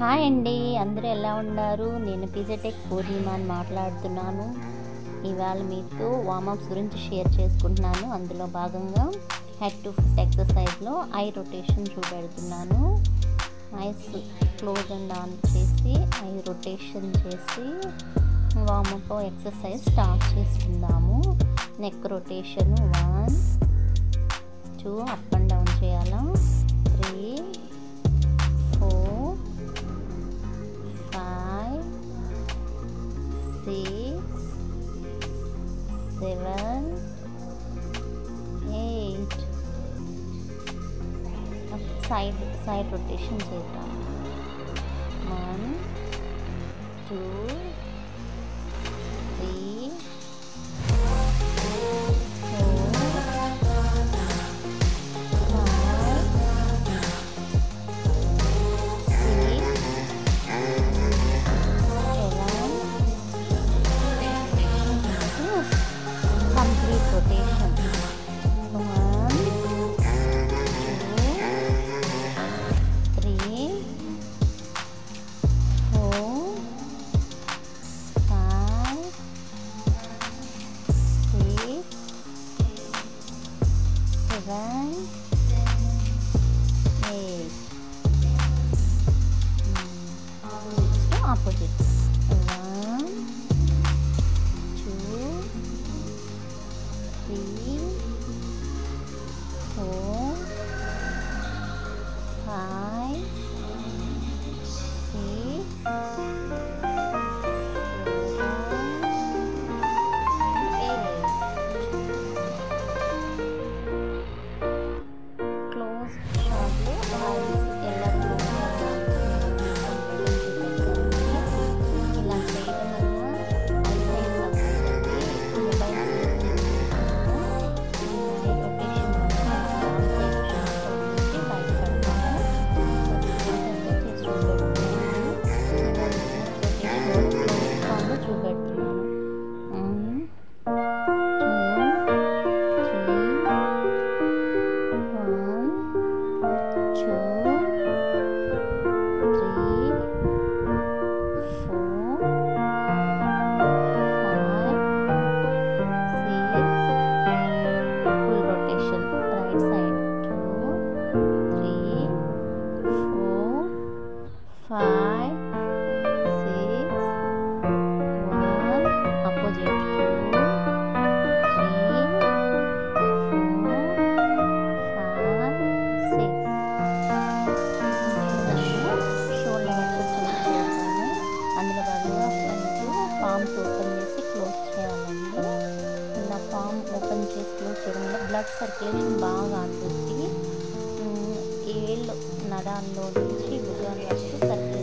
Hi అండి అందరూ ఎలా ఉన్నారు? నేను పిజటెక్ పూర్ణిమాని మాట్లాడుతున్నాను. ఇవాళ మీతో వామప్స్ గురించి షేర్ చేసుకుంటున్నాను. అందులో భాగంగా హెడ్ టు ఫుట్ ఎక్సర్సైజ్లో ఐ రొటేషన్ చూపెడుతున్నాను. ఐస్ క్లోజ్ అండ్ ఆన్ చేసి ఐ రొటేషన్ చేసి వామప్ ఎక్సర్సైజ్ స్టార్ట్ చేసుకుందాము. Neck rotation one two up and down చేయాలా? Three seven, eight. Side side rotation ചെയ്തിട്ടാണ് one two seven, eight. చేయడం వల్ల blood circulation బాగా అందుతుంది ఉమ్, ఏళ్ళు నరాల్లో నుంచి భుజాల వరకు సర్క్యులేషన్